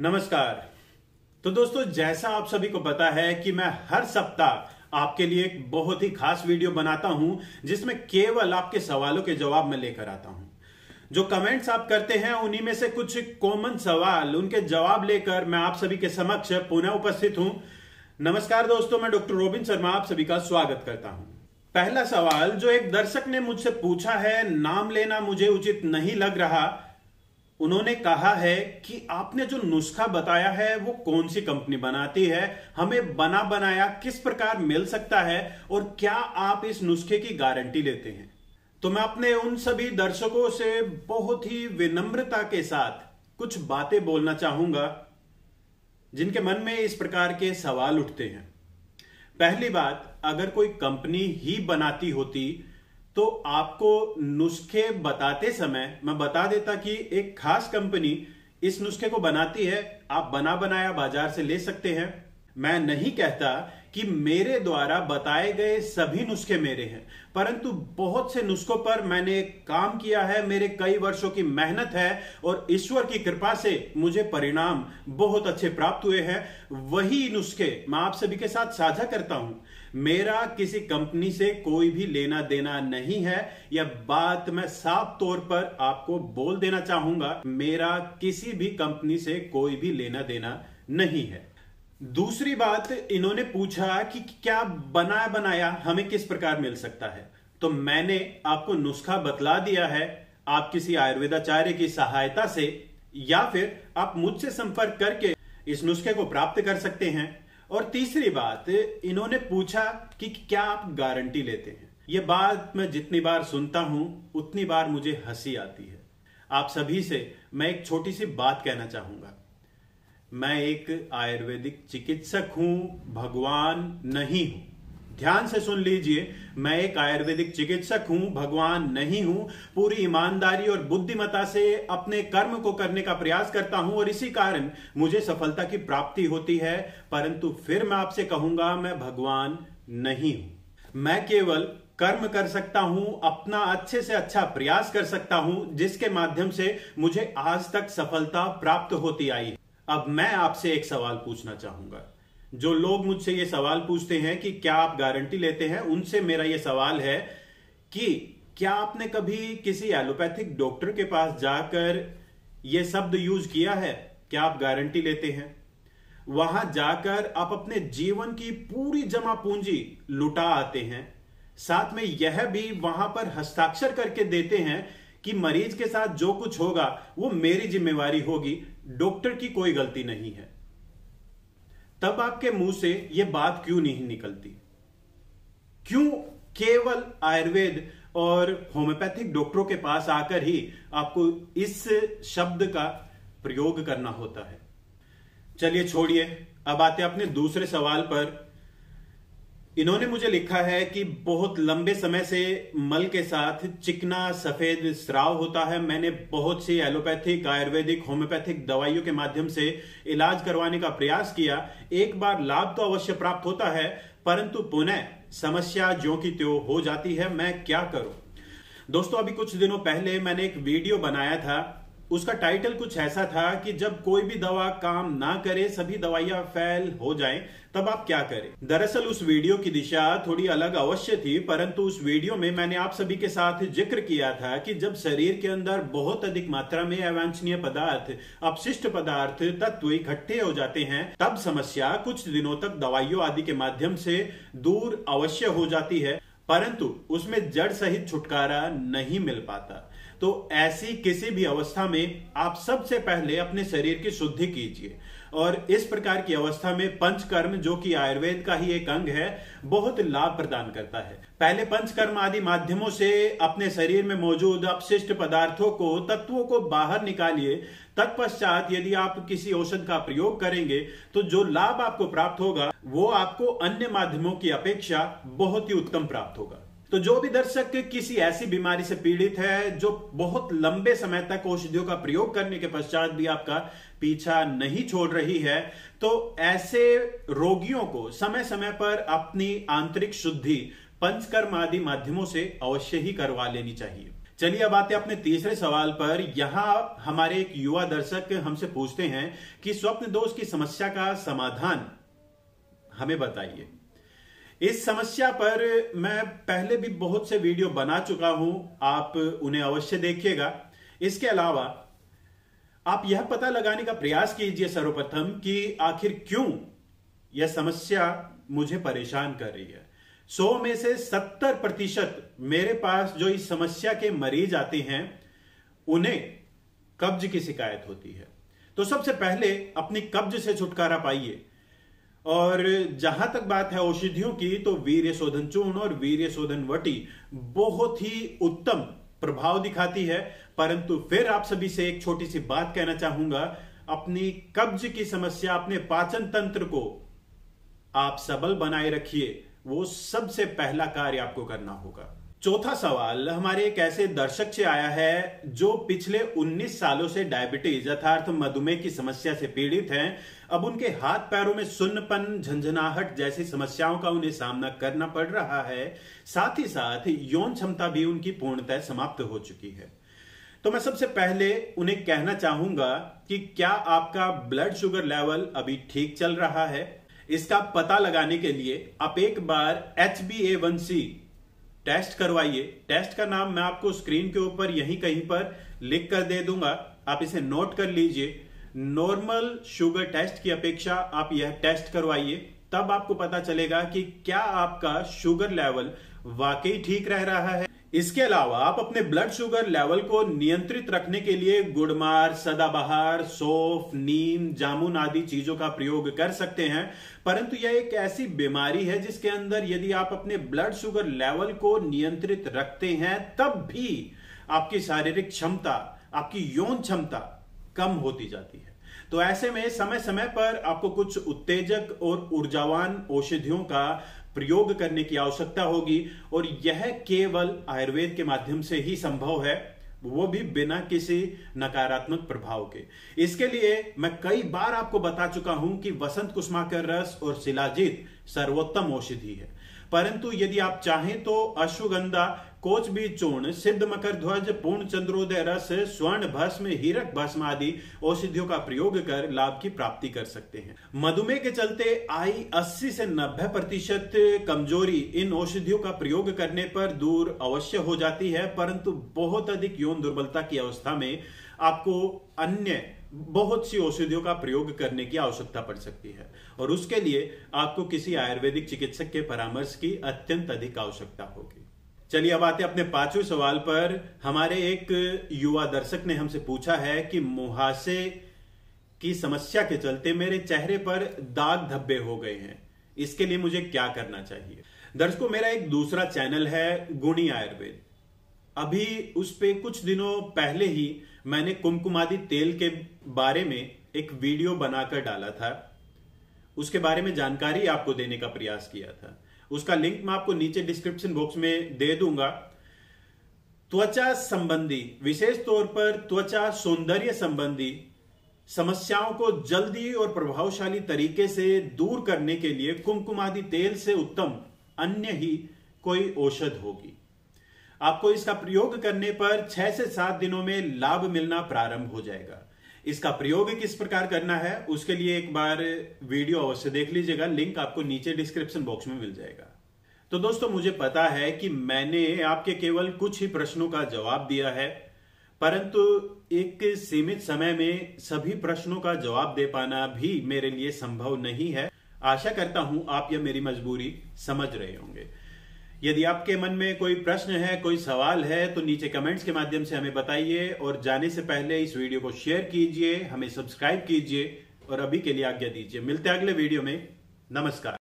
नमस्कार। तो दोस्तों, जैसा आप सभी को पता है कि मैं हर सप्ताह आपके लिए एक बहुत ही खास वीडियो बनाता हूँ, जिसमें केवल आपके सवालों के जवाब मैं लेकर आता हूँ। जो कमेंट्स आप करते हैं, उन्हीं में से कुछ कॉमन सवाल, उनके जवाब लेकर मैं आप सभी के समक्ष पुनः उपस्थित हूँ। नमस्कार दोस्तों, मैं डॉक्टर रोबिन शर्मा आप सभी का स्वागत करता हूँ। पहला सवाल, जो एक दर्शक ने मुझसे पूछा है, नाम लेना मुझे उचित नहीं लग रहा उन्होंने कहा है कि आपने जो नुस्खा बताया है, वो कौन सी कंपनी बनाती है, हमें बना बनाया किस प्रकार मिल सकता है, और क्या आप इस नुस्खे की गारंटी लेते हैं? तो मैं अपने उन सभी दर्शकों से बहुत ही विनम्रता के साथ कुछ बातें बोलना चाहूँगा, जिनके मन में इस प्रकार के सवाल उठते हैं। पहली बात, अगर कोई कंपनी ही बनाती होती तो आपको नुस्खे बताते समय, मैं बता देता कि एक खास कंपनी इस नुस्खे को बनाती है। आप बना बनाया बाज़ार से ले सकते हैं। मैं नहीं कहता कि मेरे द्वारा बताए गए सभी नुस्खे मेरे हैं, परंतु बहुत से नुस्खों पर मैंने काम किया है, मेरे कई वर्षों की मेहनत है और ईश्वर की कृपा से मुझे परिणाम बहुत अच्छे प्राप्त हुए हैं। वही नुस्खे मैं आप सभी के साथ साझा करता हूँ। मेरा किसी कंपनी से कोई भी लेना देना नहीं है, यह बात मैं साफ़ तौर पर आपको बोल देना चाहूँगा, मेरा किसी भी कंपनी से कोई भी लेना देना नहीं है। दूसरी बात, इन्होंने पूछा कि क्या बना बनाया, हमें किस प्रकार मिल सकता है? तो मैंने आपको नुस्खा बतला दिया है, आप किसी आयुर्वेदाचार्य की सहायता से, या फिर आप मुझसे संपर्क करके इस नुस्खे को प्राप्त कर सकते हैं। और तीसरी बात, इन्होंने पूछा कि क्या आप गारंटी लेते हैं? ये बात मैं जितनी बार सुनता हूँ, उतनी बार मुझे हँसी आती है। आप सभी से मैं एक छोटी सी बात कहना चाहूँगा। मैं एक आयुर्वेदिक चिकित्सक हूँ, भगवान नहीं हूँ। ध्यान से सुन लीजिए, मैं एक आयुर्वेदिक चिकित्सक हूँ, भगवान नहीं हूँ, पूरी ईमानदारी और बुद्धिमता से अपने कर्म को करने का प्रयास करता हूँ और इसी कारण मुझे सफलता की प्राप्ति होती है, परंतु फिर मैं आपसे कहूँगा, मैं भगवान नहीं हूँ। मैं केवल कर्म कर सकता हूँ, अपना अच्छे से अच्छा प्रयास कर सकता हूँ, जिसके माध्यम से मुझे आज तक सफलता प्राप्त होती आई। अब मैं आपसे एक सवाल पूछना चाहूँगा। जो लोग मुझसे ये सवाल पूछते हैं कि क्या आप गारंटी लेते हैं, उनसे मेरा ये सवाल है कि क्या आपने कभी किसी एलोपैथिक डॉक्टर के पास जाकर ये शब्द यूज़ किया है? क्या आप गारंटी लेते हैं? वहाँ जाकर आप अपने जीवन की पूरी जमा पूंजी लुटा आते हैं। साथ में यह भी वहाँ पर हस्ताक्षर करके देते हैं कि मरीज़ के साथ जो कुछ होगा, वो मेरी जिम्मेवारी होगी। डॉक्टर की कोई गलती नहीं है। तब आपके मुँह से यह बात क्यों नहीं निकलती? क्यों केवल आयुर्वेद और होम्योपैथिक डॉक्टरों के पास आकर ही आपको इस शब्द का प्रयोग करना होता है? चलिए छोड़िए, अब आते अपने दूसरे सवाल पर। इन्होंने मुझे लिखा है कि बहुत लंबे समय से मल के साथ चिकना सफ़ेद स्राव होता है। मैंने बहुत सी एलोपैथिक, आयुर्वेदिक, होम्योपैथिक दवाइयों के माध्यम से इलाज करवाने का प्रयास किया। एक बार लाभ तो अवश्य प्राप्त होता है, परंतु पुनः समस्या जो की त्यो हो जाती है। मैं क्या करूँ? दोस्तों, अभी कुछ दिनों पहले मैंने एक वीडियो बनाया था। उसका टाइटल कुछ ऐसा था कि जब कोई भी दवा काम ना करे, सभी दवाइयाँ फेल हो जाएँ, तब आप क्या करें? दरअसल उस वीडियो की दिशा थोड़ी अलग अवश्य थी, परंतु उस वीडियो में मैंने आप सभी के साथ ज़िक्र किया था कि जब शरीर के अंदर बहुत अधिक मात्रा में अवांछनीय पदार्थ, अपशिष्ट पदार्थ, तत्व इकट्ठे हो जाते हैं, तब समस्या कुछ दिनों तक दवाइयों आदि के माध्यम से दूर अवश्य हो जाती है, परंतु उसमें जड़ सहित छुटकारा नहीं मिल पाता। तो ऐसी किसी भी अवस्था में आप सबसे पहले अपने शरीर की शुद्धि कीजिए। और इस प्रकार की अवस्था में पंचकर्म, जो कि आयुर्वेद का ही एक अंग है, बहुत लाभ प्रदान करता है। पहले पंचकर्म आदि माध्यमों से अपने शरीर में मौजूद अपशिष्ट पदार्थों को, तत्वों को बाहर निकालिए। तत्पश्चात यदि आप किसी औषध का प्रयोग करेंगे तो जो लाभ आपको प्राप्त होगा, वो आपको अन्य माध्यमों की अपेक्षा बहुत ही उत्तम प्राप्त होगा। तो जो भी दर्शक किसी ऐसी बीमारी से पीड़ित है, जो बहुत लंबे समय तक औषधियों का प्रयोग करने के पश्चात भी आपका पीछा नहीं छोड़ रही है तो ऐसे रोगियों को समय समय पर अपनी आंतरिक शुद्धि पंचकर्म आदि माध्यमों से अवश्य ही करवा लेनी चाहिए। चलिए अब आते अपने तीसरे सवाल पर। यहाँ हमारे एक युवा दर्शक हमसे पूछते हैं कि स्वप्न दोष की समस्या का समाधान हमें बताइए। इस समस्या पर मैं पहले भी बहुत से वीडियो बना चुका हूँ, आप उन्हें अवश्य देखिएगा। इसके अलावा, आप यह पता लगाने का प्रयास कीजिए सर्वप्रथम कि आखिर क्यों यह समस्या मुझे परेशान कर रही है। सौ में से सत्तर प्रतिशत मेरे पास जो इस समस्या के मरीज़ आते हैं, उन्हें कब्ज की शिकायत होती है। तो सबसे पहले अपनी कब्ज से छुटकारा पाइए। और जहाँ तक बात है औषधियों की तो वीर शोधन चूर्ण और वीर शोधन वटी बहुत ही उत्तम प्रभाव दिखाती है। परंतु फिर आप सभी से एक छोटी सी बात कहना चाहूँगा। अपनी कब्ज की समस्या, अपने पाचन तंत्र को आप सबल बनाए रखिए। वो सबसे पहला कार्य आपको करना होगा। चौथा सवाल, हमारे एक ऐसे दर्शक से आया है जो पिछले 19 सालों से डायबिटीज़ अर्थात मधुमेह की समस्या से पीड़ित हैं। अब उनके हाथ पैरों में सुन्नपन, झंझनाहट जैसी समस्याओं का उन्हें सामना करना पड़ रहा है। साथ ही साथ यौन क्षमता भी उनकी पूर्णतः समाप्त हो चुकी है। तो मैं सबसे पहले उन्हें कहना चाहूँगा कि क्या आपका ब्लड शुगर लेवल अभी ठीक चल रहा है? इसका पता लगाने के लिए आप एक बार H B A one C test करवाइए। टेस्ट का नाम मैं आपको स्क्रीन के ऊपर यहीं कहीं पर लिख कर दे दूँगा। आप इसे नोट कर लीजिए। नॉर्मल शुगर टेस्ट की अपेक्षा आप यह टेस्ट करवाइए। तब आपको पता चलेगा कि क्या आपका शुगर लेवल वाकई ठीक रह रहा है। इसके अलावा आप अपने ब्लड शुगर लेवल को नियंत्रित रखने के लिए गुड़मार, सदाबहार, सोफ, नीम, जामुन आदि चीज़ों का प्रयोग कर सकते हैं। परंतु यह एक ऐसी बीमारी है जिसके अंदर यदि आप अपने ब्लड शुगर लेवल को नियंत्रित रखते हैं, तब भी आपकी शारीरिक क्षमता, आपकी यौन क्षमता कम होती जाती है। तो ऐसे में समय समय पर आपको कुछ उत्तेजक और ऊर्जावान औषधियों का प्रयोग करने की आवश्यकता होगी और यह केवल आयुर्वेद के माध्यम से ही संभव है, वो भी बिना किसी नकारात्मक प्रभाव के। इसके लिए मैं कई बार आपको बता चुका हूँ कि वसंत कुष्माकर रस और शिलाजीत सर्वोत्तम औषधि है। परंतु यदि आप चाहें तो अश्वगंधा कोच भी चूर्ण सिद्ध मकर ध्वज पूर्ण चंद्रोदय रस स्वर्ण भस्म हीरक भस्म आदि औषधियों का प्रयोग कर लाभ की प्राप्ति कर सकते हैं। मधुमेह के चलते आई 80 से 90 प्रतिशत कमज़ोरी इन औषधियों का प्रयोग करने पर दूर अवश्य हो जाती है, परंतु बहुत अधिक यौन दुर्बलता की अवस्था में आपको अन्य बहुत सी औषधियों का प्रयोग करने की आवश्यकता पड़ सकती है और उसके लिए आपको किसी आयुर्वेदिक चिकित्सक के परामर्श की अत्यंत अधिक आवश्यकता होगी। चलिए अब आते अपने पाँचवें सवाल पर। हमारे एक युवा दर्शक ने हमसे पूछा है कि मुहासे की समस्या के चलते मेरे चेहरे पर दाग धब्बे हो गए हैं। इसके लिए मुझे क्या करना चाहिए? दर्शकों, मेरा एक दूसरा चैनल है गुणी आयुर्वेद। अभी उस पे कुछ दिनों पहले ही मैंने कुमकुमादि तेल के बारे में एक वीडियो बनाकर डाला था। उसके बारे में जानकारी आपको देने का प्रयास किया था। उसका लिंक मैं आपको नीचे डिस्क्रिप्शन बॉक्स में दे दूँगा। त्वचा संबंधी, विशेष तौर पर त्वचा सौंदर्य संबंधी समस्याओं को जल्दी और प्रभावशाली तरीके से दूर करने के लिए कुमकुमादि तेल से उत्तम अन्य ही कोई औषध होगी। आपको इसका प्रयोग करने पर छह से सात दिनों में लाभ मिलना प्रारंभ हो जाएगा। इसका प्रयोग किस प्रकार करना है, उसके लिए एक बार वीडियो अवश्य देख लीजिएगा। लिंक आपको नीचे डिस्क्रिप्शन बॉक्स में मिल जाएगा। तो दोस्तों, मुझे पता है कि मैंने आपके केवल कुछ ही प्रश्नों का जवाब दिया है, परंतु एक सीमित समय में सभी प्रश्नों का जवाब दे पाना भी मेरे लिए संभव नहीं है। आशा करता हूँ आप यह मेरी मजबूरी समझ रहे होंगे। यदि आपके मन में कोई प्रश्न है, कोई सवाल है तो नीचे कमेंट्स के माध्यम से हमें बताइए और जाने से पहले इस वीडियो को शेयर कीजिए, हमें सब्सक्राइब कीजिए और अभी के लिए आज्ञा दीजिए। मिलते अगले वीडियो में। नमस्कार।